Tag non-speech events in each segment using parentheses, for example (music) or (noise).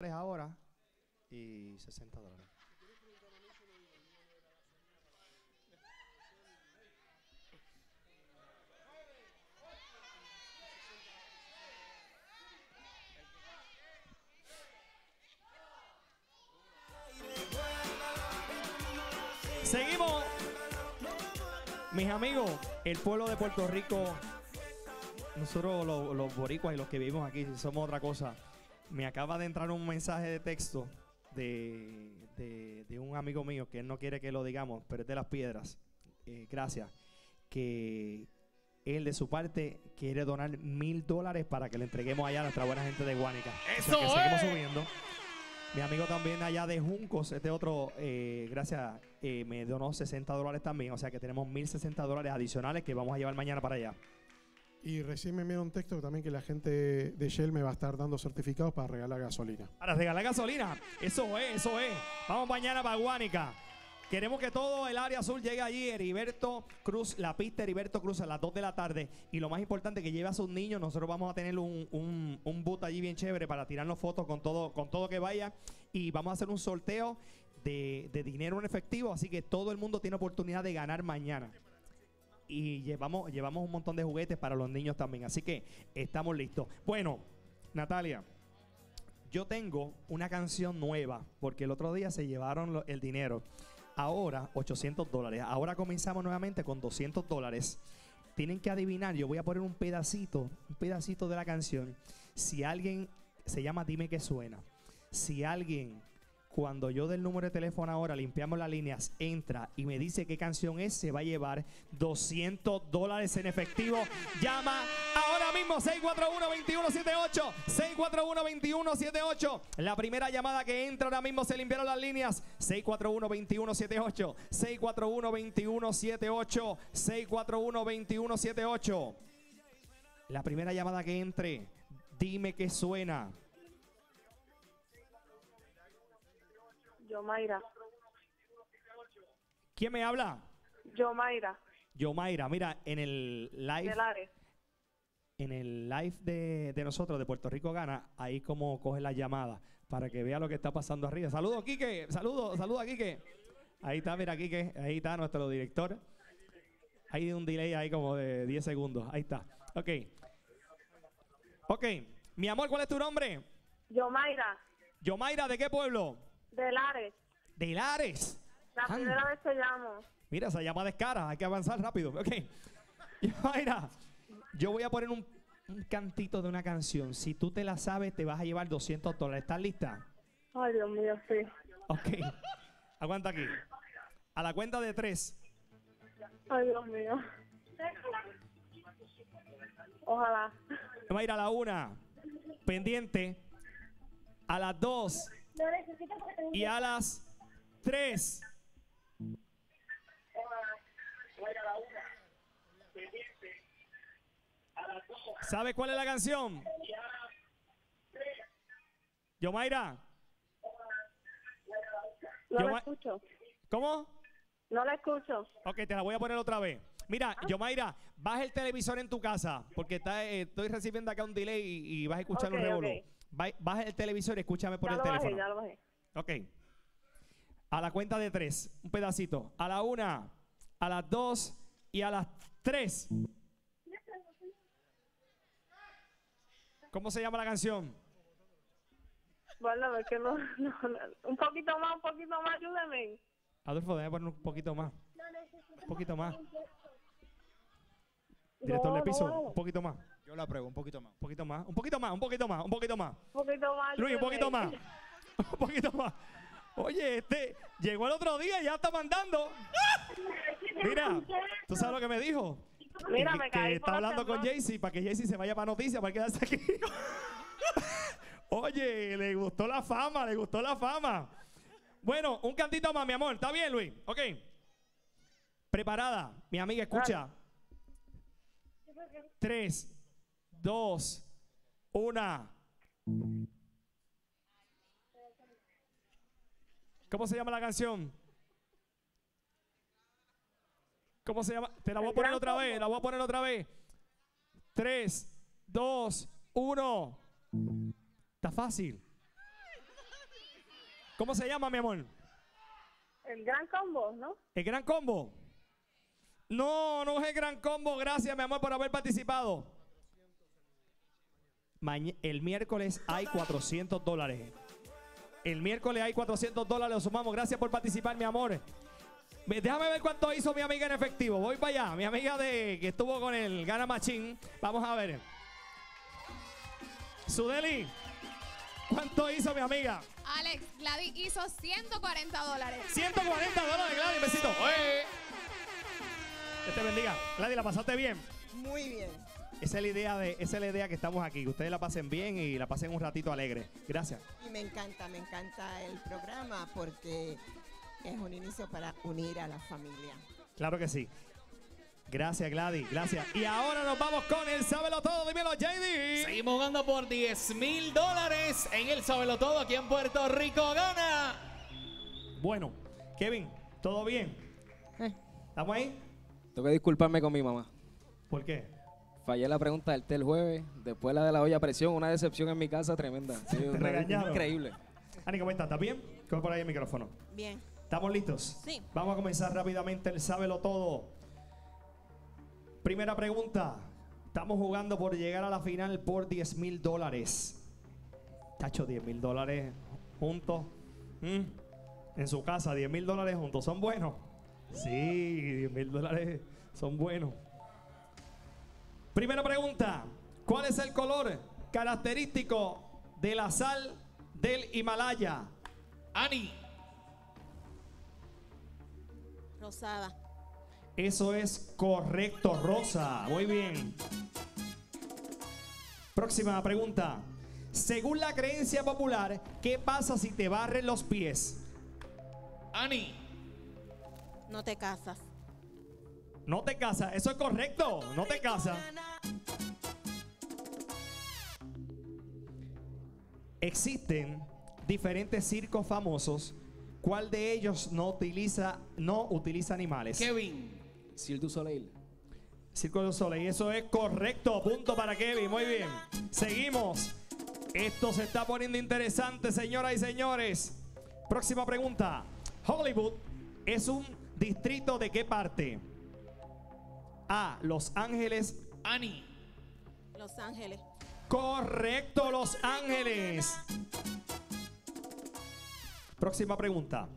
dólares ahora y 60 dólares. Seguimos, mis amigos, el pueblo de Puerto Rico, nosotros los, los boricuas y los que vivimos aquí somos otra cosa. Me acaba de entrar un mensaje de texto de, de- de un amigo mío que él no quiere que lo digamos, pero es de las piedras. Eh, gracias. Que él de su parte quiere donar mil dólares para que le entreguemos allá a nuestra buena gente de Guánica. O sea, ¡Eso que seguimos es! subiendo. Mi amigo también allá de Juncos, este otro, eh, gracias, eh, me donó 60 dólares también. O sea que tenemos 1060 dólares adicionales que vamos a llevar mañana para allá. Y recién me enviaron un texto también que la gente de Shell me va a estar dando certificados para regalar gasolina. Para regalar gasolina. Eso es, eso es. Vamos mañana para Guánica. Queremos que todo el área azul llegue allí. Heriberto Cruz, la pista Heriberto Cruz a las 2 de la tarde. Y lo más importante, que lleve a sus niños. Nosotros vamos a tener un, un, un boot allí bien chévere para tirarnos fotos con todo, con todo que vaya. Y vamos a hacer un sorteo de, de dinero en efectivo. Así que todo el mundo tiene oportunidad de ganar mañana. Y llevamos, llevamos un montón de juguetes para los niños también. Así que estamos listos. Bueno, Natalia. Yo tengo una canción nueva, porque el otro día se llevaron el dinero. Ahora, 800 dólares. Ahora comenzamos nuevamente con 200 dólares. Tienen que adivinar, yo voy a poner un pedacito, un pedacito de la canción. Si alguien, se llama Dime que suena. Si alguien, cuando yo del número de teléfono ahora, limpiamos las líneas, entra y me dice qué canción es, se va a llevar 200 dólares en efectivo. Llama ahora mismo 641-2178. 641-2178. La primera llamada que entra ahora mismo se limpiaron las líneas. 641-2178. 641-2178. 641-2178. La primera llamada que entre, dime que suena. Yo Mayra. ¿Quién me habla? Yo Mayra. Yo, Mayra. Mira, en el live, De Lares. en el live de, de nosotros, de Puerto Rico Gana, ahí como coge la llamada para que vea lo que está pasando arriba. Saludos, Quique. Saludos, saludos, Quique. Ahí está, mira, Quique. Ahí está nuestro director. Hay un delay ahí como de 10 segundos. Ahí está. Ok. Ok. Mi amor, ¿cuál es tu nombre? Yo Mayra. Yo, Mayra, ¿de qué pueblo? De Lares. De Lares. La Anda. primera vez que llamo. Mira, esa llamada es cara, hay que avanzar rápido. Ok. (laughs) Mira, yo voy a poner un, un cantito de una canción. Si tú te la sabes, te vas a llevar 200 dólares. ¿Estás lista? Ay, Dios mío, sí. Ok. (laughs) Aguanta aquí. A la cuenta de tres. Ay, Dios mío. Ojalá. Va a ir a la una. Pendiente. A las dos. Y a las tres. ¿Sabe cuál es la canción? Yo, Mayra. No la escucho. ¿Cómo? No la escucho. Ok, te la voy a poner otra vez. Mira, Yomaira, baja el televisor en tu casa, porque está, eh, estoy recibiendo acá un delay y, y vas a escuchar un revolú. Ba- Baja el televisor y escúchame por ya el lo teléfono. bajé, ya lo bajé. Ok. A la cuenta de tres, un pedacito. A la una, a las dos y a las tres. ¿Cómo se llama la canción? Bueno, es que no, (laughs) no, no. Un poquito más, un poquito más, ayúdame. Adolfo, déjame poner un poquito más. Un poquito más. Director de piso, un poquito más. Yo la pruebo un poquito más. Un poquito más. Un poquito más, un poquito más, un poquito más. Un poquito más. Luis, un poquito más. (laughs) Un poquito más. Oye, este llegó el otro día y ya está mandando. (laughs) Mira, ¿tú sabes lo que me dijo? Mira, que, me que caí está por hablando con. Jaycee para que Jaycee se vaya para noticias para quedarse aquí. (laughs) Oye, le gustó la fama, le gustó la fama. Bueno, un cantito más, mi amor. ¿Está bien, Luis? Ok. Preparada, mi amiga, escucha. Tres, dos, una. ¿Cómo se llama la canción? ¿Cómo se llama? Te la voy a poner otra vez, la voy a poner otra vez. Tres, dos, uno. Está fácil. ¿Cómo se llama, mi amor? El gran combo, ¿no? ¿El Gran Combo? No, no es el Gran Combo. Gracias, mi amor, por haber participado. El miércoles hay 400 dólares. El miércoles hay 400 dólares. Lo sumamos. Gracias por participar, mi amor. Déjame ver cuánto hizo mi amiga en efectivo. Voy para allá. Mi amiga de que estuvo con el Gana Machín. Vamos a ver. Sudeli, ¿cuánto hizo mi amiga? Alex, Gladys hizo 140 dólares. 140 dólares, Gladys. Besito. ¡Oye! Que te bendiga. Gladys, ¿la pasaste bien? Muy bien. Esa es la idea de, esa es la idea que estamos aquí, que ustedes la pasen bien y la pasen un ratito alegre. Gracias. Y me encanta, me encanta el programa porque es un inicio para unir a la familia. Claro que sí. Gracias, Gladys. Gracias. Y ahora nos vamos con el Sábelo Todo. Dímelo, JD. Seguimos jugando por 10 mil dólares en el Sábelo Todo aquí en Puerto Rico. Gana. Bueno, Kevin, ¿todo bien? Eh. ¿Estamos ahí? Tengo que disculparme con mi mamá. ¿Por qué? Fallé la pregunta del té el jueves, después la de la olla a presión, una decepción en mi casa tremenda. Sí, (laughs) una- regañaron. Increíble. Ani, ¿cómo estás? ¿Estás bien? Coge por ahí el micrófono. Bien. ¿Estamos listos? Sí. Vamos a comenzar rápidamente el Sábelo Todo. Primera pregunta. Estamos jugando por llegar a la final por 10 mil dólares. Tacho, 10 mil dólares juntos. Mm. En su casa, 10 mil dólares juntos. ¿Son buenos? Sí, 10 mil dólares son buenos. Primera pregunta. ¿Cuál es el color característico de la sal del Himalaya? Ani. Rosada. Eso es correcto, Rosa. Muy bien. Próxima pregunta. Según la creencia popular, ¿qué pasa si te barren los pies? Ani. No te casas. No te casas. Eso es correcto. No te casas. Existen diferentes circos famosos. ¿Cuál de ellos no utiliza, no utiliza animales? Kevin. Cirque du Soleil. Circo du Soleil. Eso es correcto. Punto para Kevin. Muy bien. Seguimos. Esto se está poniendo interesante, señoras y señores. Próxima pregunta. Hollywood es un distrito de qué parte? A. Los Ángeles. Ani. Los Ángeles. Correcto, Los Ángeles. Próxima pregunta.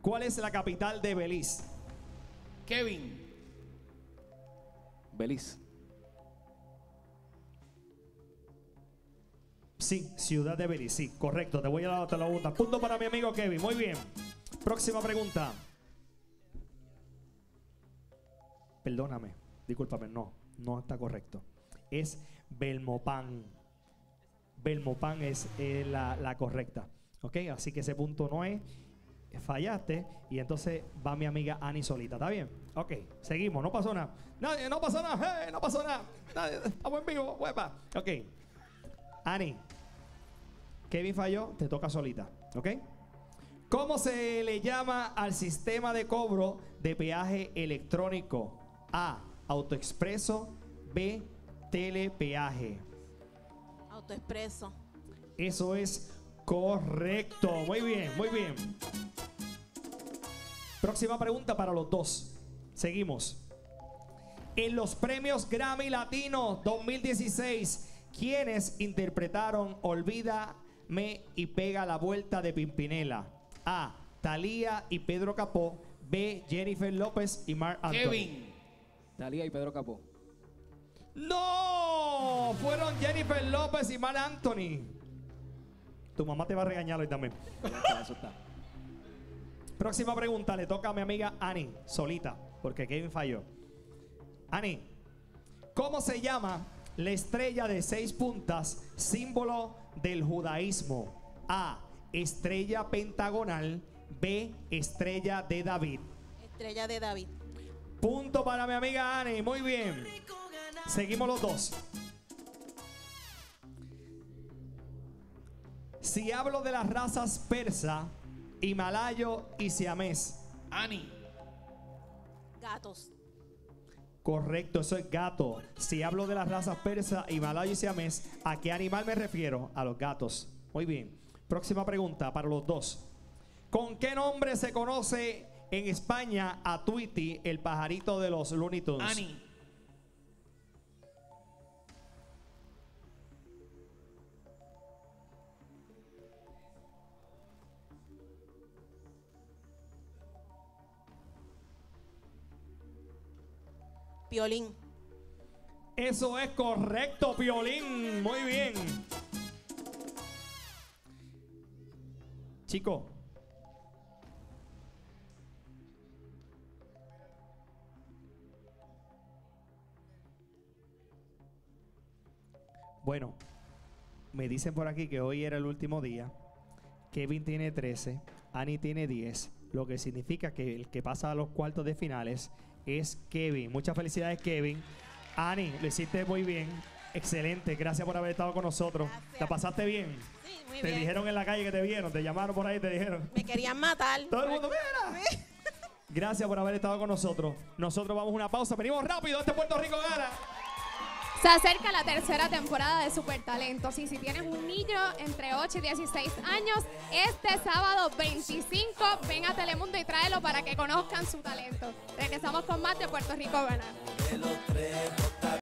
¿Cuál es la capital de Belice? Kevin. Belice. Sí, ciudad de Belice. Sí, correcto. Te voy a dar otra pregunta. Punto para mi amigo Kevin. Muy bien. Próxima pregunta. Perdóname. Discúlpame. No, no está correcto. Es Belmopan. Belmopan es la, correcta. ¿Ok? Así que ese punto no es. Fallaste. Y entonces va mi amiga Ani solita. ¿Está bien? Ok. Seguimos. No pasó nada. Nadie, no pasó nada. No pasó nada. Nadie, Estamos en vivo. Ok. Ani. Kevin falló, te toca solita, ¿ok? ¿Cómo se le llama al sistema de cobro de peaje electrónico? A. Autoexpreso. B. Telepeaje. Autoexpreso. Eso es correcto. Muy bien, muy bien. Próxima pregunta para los dos. Seguimos. En los premios Grammy Latino 2016, ¿quiénes interpretaron Olvídame y Pega la Vuelta de Pimpinela? A. Thalía y Pedro Capó. B. Jennifer López y Mark Anthony. Kevin. Talía y Pedro Capó. ¡No! Fueron Jennifer López y Mark Anthony. Tu mamá te va a regañar hoy también. Eso está. Próxima pregunta le toca a mi amiga Ani, solita, porque Kevin falló. Ani, ¿cómo se llama la estrella de seis puntas, símbolo del judaísmo? A, estrella pentagonal. B, estrella de David. Estrella de David. Punto para mi amiga Ani, muy bien. Seguimos los dos. Si hablo de las razas persa, himalayo y siamés, Ani. Gatos. Correcto, eso es gato. Si hablo de las razas persa, himalayo y siamés, ¿a qué animal me refiero? A los gatos. Muy bien. Próxima pregunta para los dos. ¿Con qué nombre se conoce en España a Tweety, el pajarito de los Looney Tunes? Ani. Piolín. Eso es correcto, Piolín. Muy bien. Chico. Bueno, me dicen por aquí que hoy era el último día. Kevin tiene 13, Annie tiene 10, lo que significa que el que pasa a los cuartos de finales es Kevin. Muchas felicidades, Kevin. Annie, lo hiciste muy bien. Excelente, gracias por haber estado con nosotros. ¿Te pasaste bien? Sí, muy Te bien. dijeron en la calle que te vieron, te llamaron por ahí, te dijeron. Me querían matar. Todo el mundo, mira. Gracias por haber estado con nosotros. Nosotros vamos a una pausa. Venimos rápido. Este Puerto Rico gana. Se acerca la tercera temporada de Super Talentos y si tienes un niño entre 8 y 16 años, este sábado 25 ven a Telemundo y tráelo para que conozcan su talento. Regresamos con más de Puerto Rico Gana.